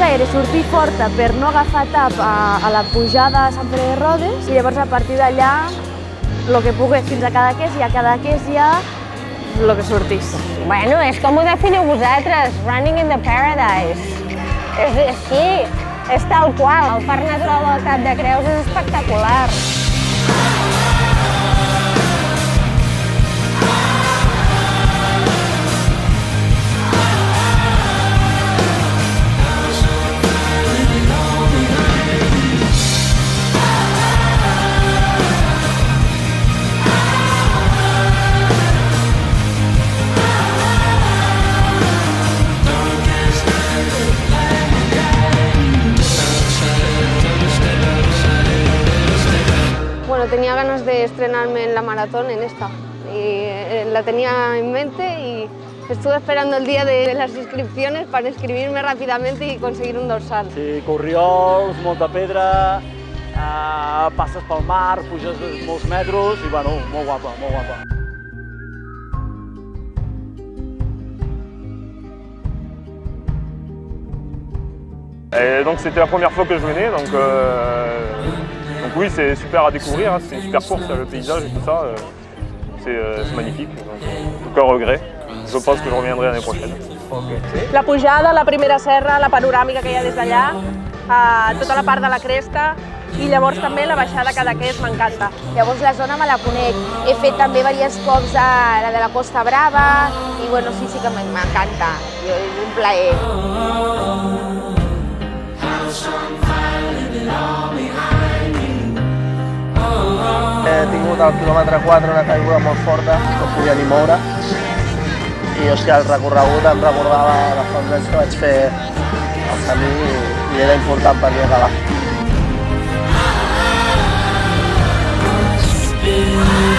era sortir forta per no agafar tap a, a la pujada a Sant Pere de Rodes i llavors a partir d'allà el que pogués fins a Cadaqués i a Cadaqués ja el que sortís. Bueno, és com ho definiu vosaltres, running in the paradise. És així, és tal qual. El Parc Natural del Cap de Creus és espectacular. Bueno, tenía ganas de estrenarme en la maratón, en esta. Y eh, la tenía en mente y estuve esperando el día de las inscripciones para inscribirme rápidamente y conseguir un dorsal. Sí, corriols, molta pedra, eh, passes pel mar, puges molts metres i bueno, molt guapa, molt guapa. Et donc c'était la première fois que je venais, donc, euh, donc oui c'est super à découvrir, hein, c'est une super course, le paysage et tout ça, euh, c'est euh, magnifique, donc aucun regret. Je pense que je reviendrai l'année prochaine. La pujada, la primera serra, la panoràmica que hi ha des d'allà, eh, tota la part de la cresta i llavors també la baixada a Cadaqués m'encanta. Llavors la zona me la conec. He fet també diversos cops a la de la Costa Brava i bueno, sí, sí que m'encanta. És un plaer. Tingut al quilòmetre 4 una caiguda molt forta, no podia ni moure. I hòstia, el recorregut em recordava les fa uns anys que vaig fer el camí i, i era important per mi acabar. Spin